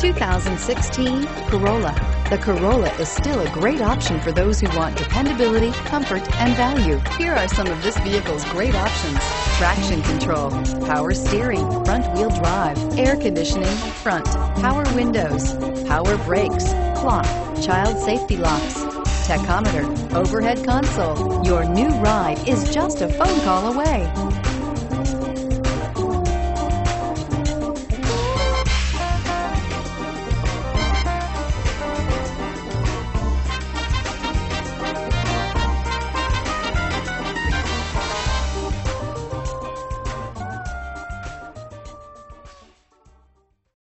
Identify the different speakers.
Speaker 1: 2016 Corolla. The Corolla is still a great option for those who want dependability, comfort, and value. Here are some of this vehicle's great options. Traction control, power steering, front wheel drive, air conditioning, front, power windows, power brakes, clock, child safety locks, tachometer, overhead console. Your new ride is just a phone call away.